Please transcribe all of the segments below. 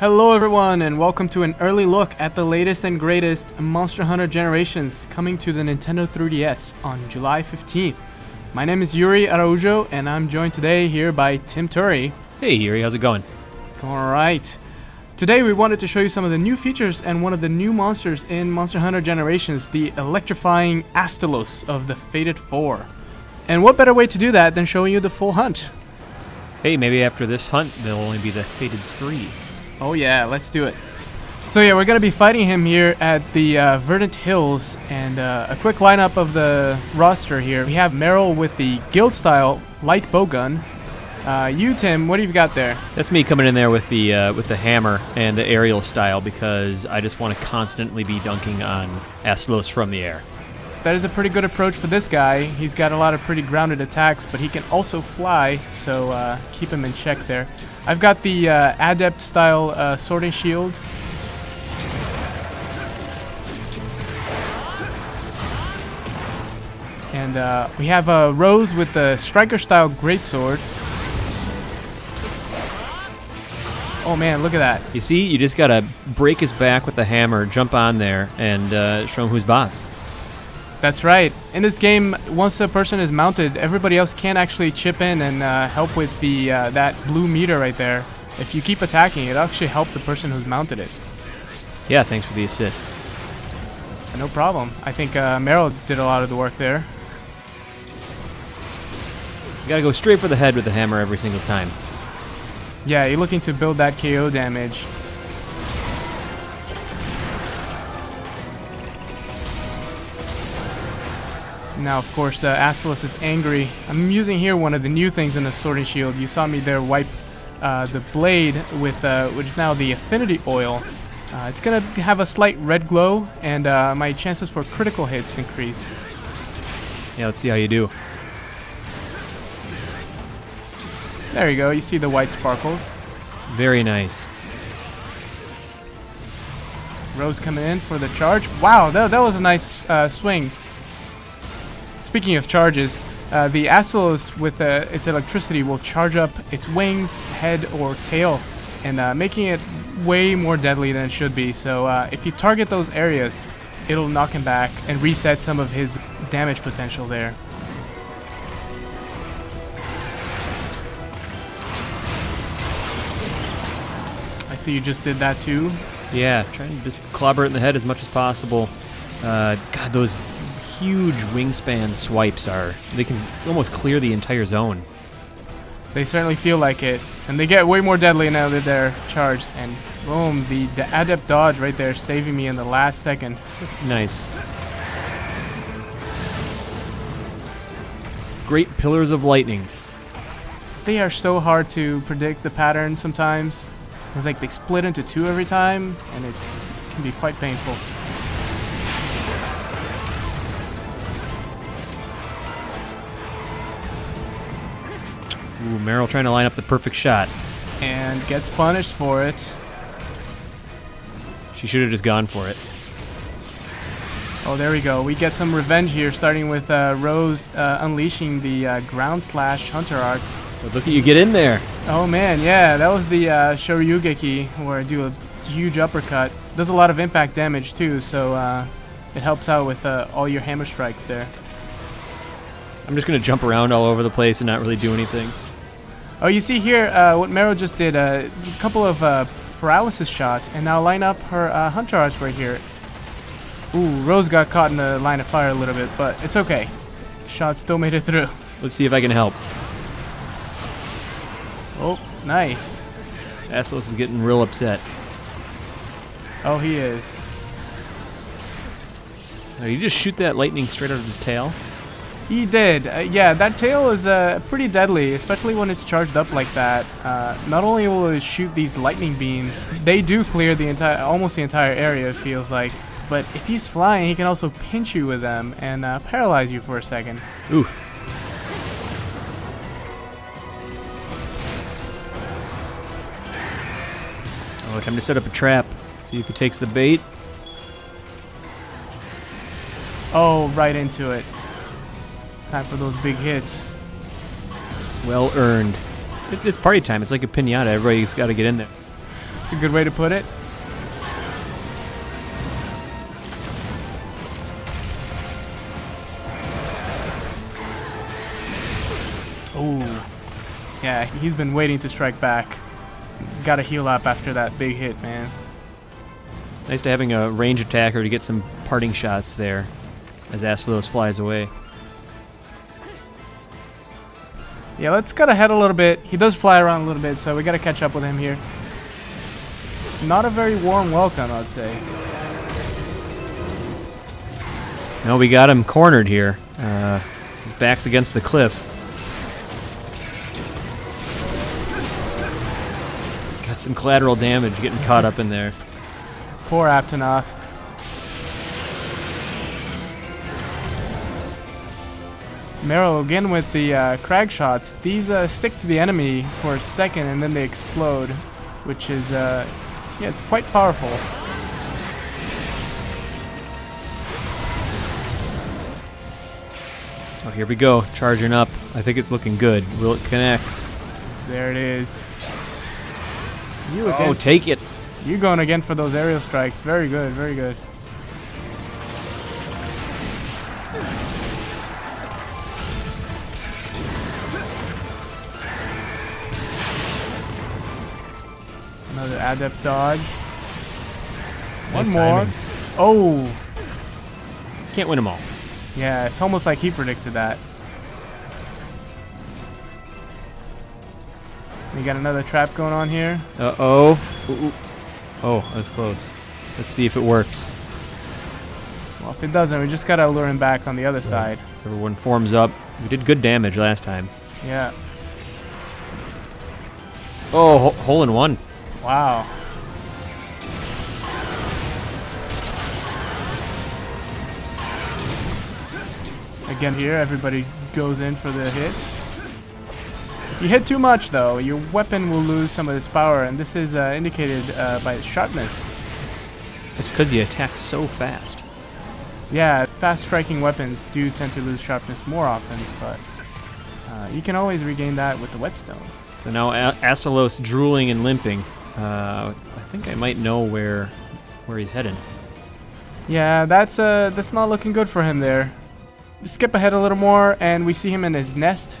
Hello everyone and welcome to an early look at the latest and greatest Monster Hunter Generations coming to the Nintendo 3DS on July 15th. My name is Yuri Araujo and I'm joined today here by Tim Turi. Hey Yuri, how's it going? Alright. Today we wanted to show you some of the new features and one of the new monsters in Monster Hunter Generations, the electrifying Astalos of the Fated 4. And what better way to do that than showing you the full hunt? Hey, maybe after this hunt, there'll only be the Fated 3. Oh yeah, let's do it. So yeah, we're gonna be fighting him here at the uh, Verdant Hills, and uh, a quick lineup of the roster here. We have Meryl with the Guild style light bowgun. Uh, you, Tim, what do you got there? That's me coming in there with the uh, with the hammer and the aerial style because I just want to constantly be dunking on Astalos from the air. That is a pretty good approach for this guy. He's got a lot of pretty grounded attacks, but he can also fly, so uh, keep him in check there. I've got the uh, Adept style uh, Sword and Shield. And uh, we have uh, Rose with the Striker style Greatsword. Oh man, look at that. You see, you just gotta break his back with the hammer, jump on there, and uh, show him who's boss. That's right. In this game, once a person is mounted, everybody else can actually chip in and uh, help with the uh, that blue meter right there. If you keep attacking, it actually help the person who's mounted it. Yeah, thanks for the assist. No problem. I think uh, Meryl did a lot of the work there. You gotta go straight for the head with the hammer every single time. Yeah, you're looking to build that KO damage. Now, of course, uh, is angry. I'm using here one of the new things in the Sword and Shield. You saw me there wipe uh, the blade with, uh, which is now the Affinity Oil. Uh, it's gonna have a slight red glow, and uh, my chances for critical hits increase. Yeah, let's see how you do. There you go. You see the white sparkles. Very nice. Rose coming in for the charge. Wow, that, that was a nice uh, swing. Speaking of charges, uh, the Astalos with uh, its electricity will charge up its wings, head, or tail, and uh, making it way more deadly than it should be. So uh, if you target those areas, it'll knock him back and reset some of his damage potential there. I see you just did that too. Yeah, trying to just clobber it in the head as much as possible. Uh, God, those huge wingspan swipes are. They can almost clear the entire zone. They certainly feel like it. And they get way more deadly now that they're charged. And boom, the, the adept dodge right there saving me in the last second. Nice. Great pillars of lightning. They are so hard to predict the pattern sometimes. It's like they split into two every time, and it's it can be quite painful. Ooh, Meryl trying to line up the perfect shot. And gets punished for it. She should have just gone for it. Oh, there we go. We get some revenge here, starting with uh, Rose uh, unleashing the uh, ground slash hunter art. But look at you get in there. Oh man, yeah, that was the uh, Shoryugeki where I do a huge uppercut. Does a lot of impact damage too, so uh, it helps out with uh, all your hammer strikes there. I'm just gonna jump around all over the place and not really do anything. Oh, you see here uh, what Meryl just did, uh, a couple of uh, paralysis shots, and now line up her uh, hunter arts right here. Ooh, Rose got caught in the line of fire a little bit, but it's okay. Shot still made it through. Let's see if I can help. Oh, nice. Astalos is getting real upset. Oh, he is. Now, you just shoot that lightning straight out of his tail. He did. Uh, yeah, that tail is uh, pretty deadly, especially when it's charged up like that. Uh, not only will it shoot these lightning beams, they do clear the entire, almost the entire area. It feels like. But if he's flying, he can also pinch you with them and uh, paralyze you for a second. Oof. Oh, time to set up a trap. See if he takes the bait. Oh, right into it. Time for those big hits. Well earned. It's, it's party time. It's like a pinata. Everybody's got to get in there. It's a good way to put it. Oh, yeah, he's been waiting to strike back. Got to heal up after that big hit, man. Nice to having a range attacker to get some parting shots there as Astalos flies away. Yeah, let's cut ahead a little bit. He does fly around a little bit, so we got to catch up with him here. Not a very warm welcome, I'd say. No, we got him cornered here. Uh, back's against the cliff. Got some collateral damage getting caught up in there. Poor Aptonoth. Meryl again with the uh, crag shots. These uh, stick to the enemy for a second and then they explode, which is, uh, yeah, it's quite powerful. Oh, here we go, charging up. I think it's looking good. Will it connect? There it is. You again. Oh, take it. You're going again for those aerial strikes. Very good, very good. Another adept dodge. Nice One more. timing. Oh, Can't win them all. yeah, it's almost like he predicted that. We got another trap going on here. Uh oh. Ooh, ooh. Oh, that was close. Let's see if it works. Well, if it doesn't, we just gotta lure him back on the other side. Everyone forms up. We did good damage last time. Yeah. Oh, hole in one. Wow. Again here, everybody goes in for the hit. If you hit too much though, your weapon will lose some of its power, and this is uh, indicated uh, by its sharpness. It's because you attack so fast. Yeah, fast striking weapons do tend to lose sharpness more often, but uh, you can always regain that with the whetstone. So now A- Astalos drooling and limping. Uh, I think I might know where where he's headed. Yeah, that's uh that's not looking good for him there. Skip ahead a little more and we see him in his nest.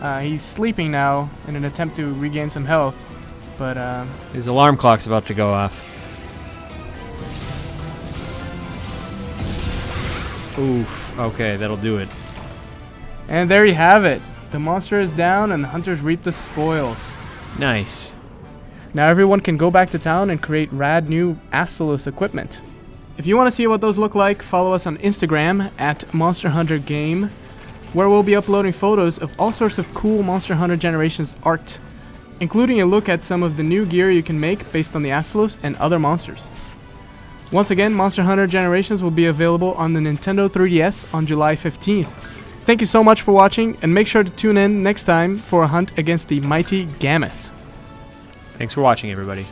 Uh, he's sleeping now in an attempt to regain some health, but um, His alarm clock's about to go off. Oof. Okay, that'll do it. and there you have it. The monster is down and the hunters reap the spoils. Nice. Now everyone can go back to town and create rad new Astalos equipment. If you want to see what those look like, follow us on Instagram at Monster Hunter Game, where we'll be uploading photos of all sorts of cool Monster Hunter Generations art, including a look at some of the new gear you can make based on the Astalos and other monsters. Once again, Monster Hunter Generations will be available on the Nintendo 3DS on July 15th. Thank you so much for watching, and make sure to tune in next time for a hunt against the mighty Gammoth. Thanks for watching, everybody.